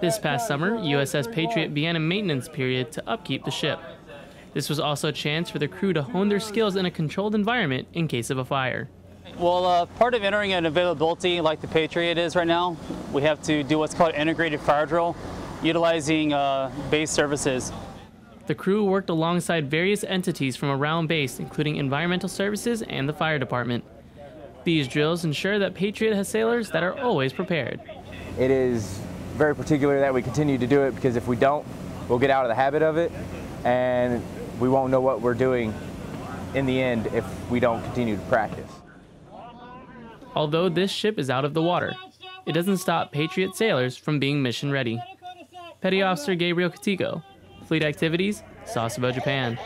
This past summer, USS Patriot began a maintenance period to upkeep the ship. This was also a chance for the crew to hone their skills in a controlled environment in case of a fire. Well, uh, part of entering an availability like the Patriot is right now, we have to do what's called integrated fire drill, utilizing uh, base services. The crew worked alongside various entities from around base, including environmental services and the fire department. These drills ensure that Patriot has sailors that are always prepared. It is very particular that we continue to do it because if we don't, we'll get out of the habit of it and we won't know what we're doing in the end if we don't continue to practice. Although this ship is out of the water, it doesn't stop Patriot sailors from being mission ready. Petty Officer Gabriel Katigo, Fleet Activities, Sasebo, Japan.